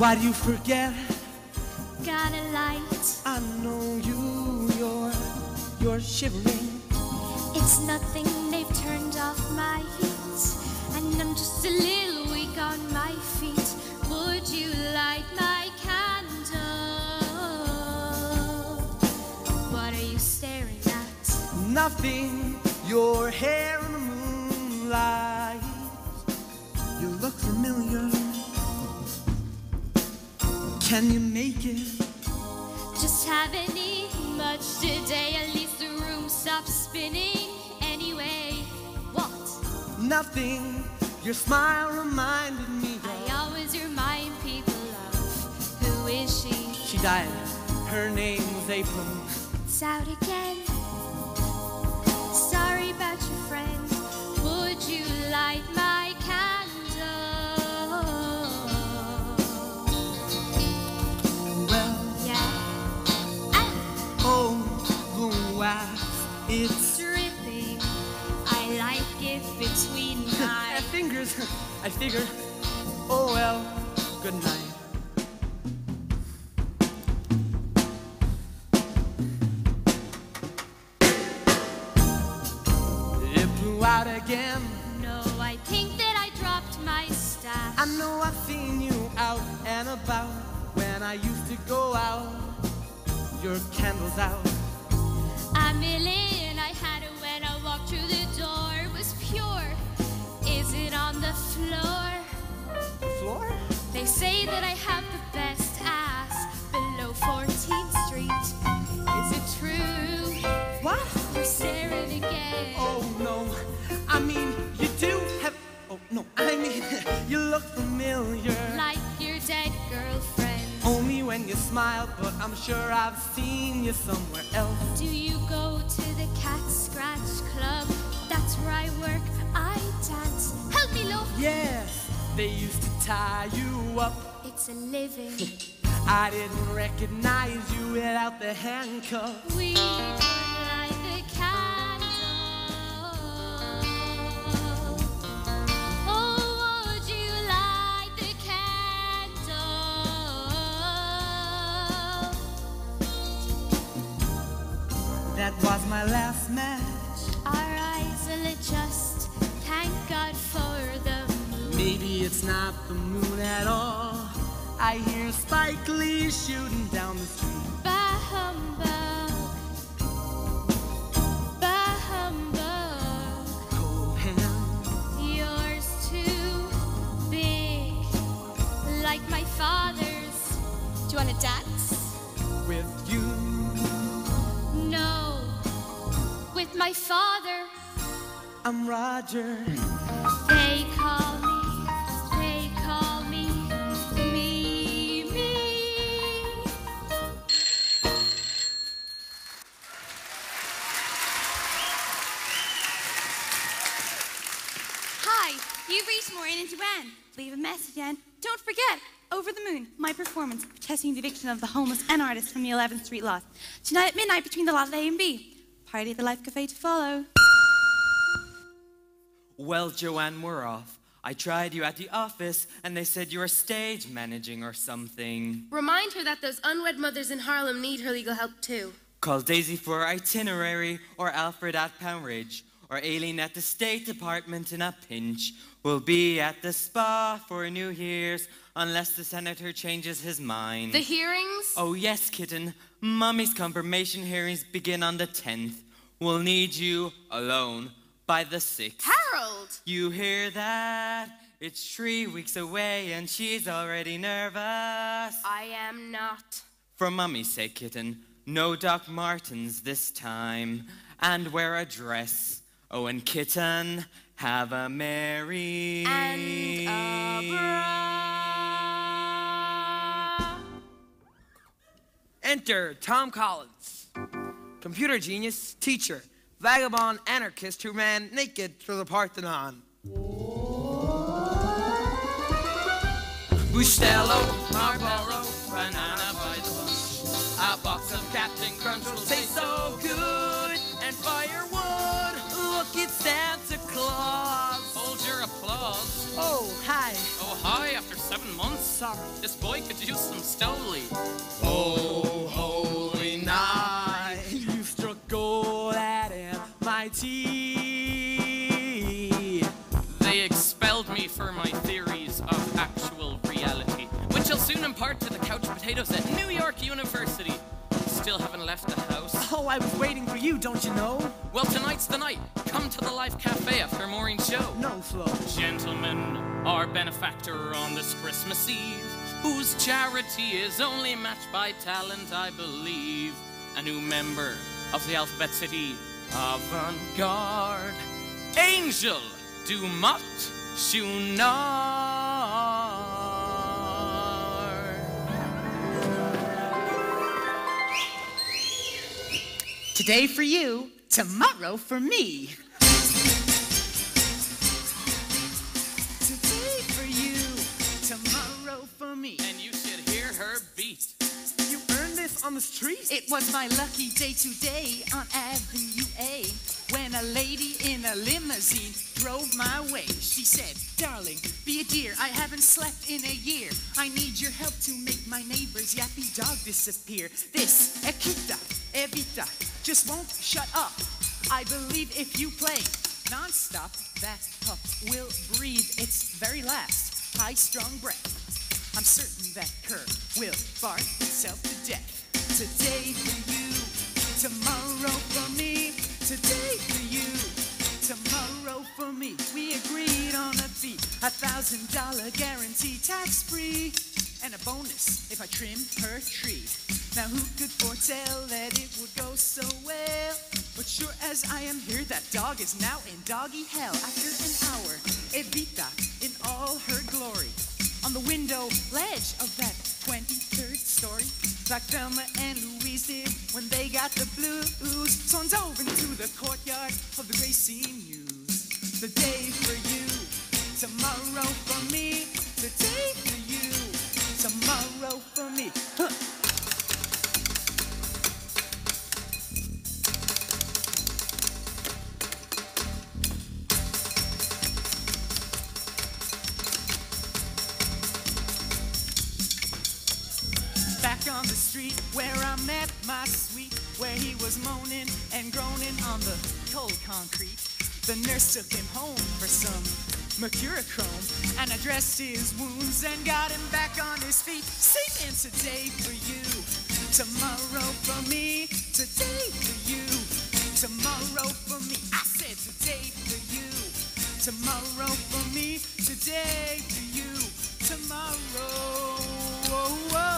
Why do you forget? Got a light. I know you, you're, you're shivering. It's nothing, they've turned off my heat. And I'm just a little weak on my feet. Would you light my candle? What are you staring at? Nothing, your hair in the moonlight. Can you make it? Just haven't eaten much today. At least the room stops spinning. Anyway, what? Nothing, your smile reminded me of. I always remind people of who is she? She died. Her name was April. It's figured. Oh well, good night. It blew out again. No, I think that I dropped my staff. I know I've seen you out and about when I used to go out. Your candle's out. A million I had it when I walked through the door was pure. Is it on the? Floor? You smile, but I'm sure I've seen you somewhere else. Do you go to the Cat Scratch Club? That's where I work. I dance. Help me, love. Yes, they used to tie you up. It's a living. I didn't recognize you without the handcuffs. We my last match. Our eyes will adjust. Thank God for the moon. Maybe it's not the moon at all. I hear Spike Lee shooting down the street. Bah humbug. Bah humbug. Cold hand. Yours too big, like my father's. Do you want to dance? with you. My father. I'm Roger. They call me, they call me, me, me. Hi, you've reached Maureen and Joanne. Leave a message and don't forget, Over the Moon, my performance protesting the eviction of the homeless and artists from the 11th Street lot. Tonight at midnight between the lot of A and B. Party at the Life Cafe to follow. Well, Joanne, we're off. I tried you at the office and they said you were stage managing or something. Remind her that those unwed mothers in Harlem need her legal help too. Call Daisy for itinerary or Alfred at Pound Ridge or Aileen at the State Department in a pinch. We'll be at the spa for New Year's unless the senator changes his mind. The hearings? Oh, yes, kitten. Mommy's confirmation hearings begin on the 10th. We'll need you alone by the 6th. Harold! You hear that? It's three weeks away and she's already nervous. I am not. For mummy's sake, kitten, no Doc Martens this time. And wear a dress. Oh, and kitten, have a merry. And a bra. Enter Tom Collins, computer genius, teacher, vagabond anarchist who ran naked through the Parthenon. Bustelo, Marlboro, some. Oh, holy night, you struck gold at MIT. They expelled me for my theories of actual reality, which I'll soon impart to the couch potatoes at New York University. Still haven't left the house. Oh, I was waiting for you, don't you know? Well, tonight's the night. Come to the Life Cafe after Maureen's show. No, Flo. Gentlemen, our benefactor on this Christmas Eve, whose charity is only matched by talent, I believe, a new member of the Alphabet City avant garde, Angel Dumott Schunard. Today for you, tomorrow for me. On the street? It was my lucky day today on Avenue A when a lady in a limousine drove my way. She said, Darling, be a dear. I haven't slept in a year. I need your help to make my neighbor's yappy dog disappear. This Akita, Evita, just won't shut up. I believe if you play nonstop, that pup will breathe its very last high strung breath. I'm certain that cur will bark itself to death. Today for you, tomorrow for me. Today for you, tomorrow for me. We agreed on a fee, a thousand dollar guarantee, tax free, and a bonus if I trim her tree. Now who could foretell that it would go so well? But sure as I am here, that dog is now in doggy hell. After an hour, Evita in all her glory on the window ledge of that 23rd story, like Thelma and Louise did when they got the blues. So I dove into the courtyard of the Gracie Mews. The day for you, tomorrow for me. The day Back on the street where I met my sweet, where he was moaning and groaning on the cold concrete. The nurse took him home for some mercurochrome and addressed his wounds and got him back on his feet. Singing today for you, tomorrow for me, today for you, tomorrow for me. I said today for you, tomorrow for me, today for you, tomorrow. Oh, oh.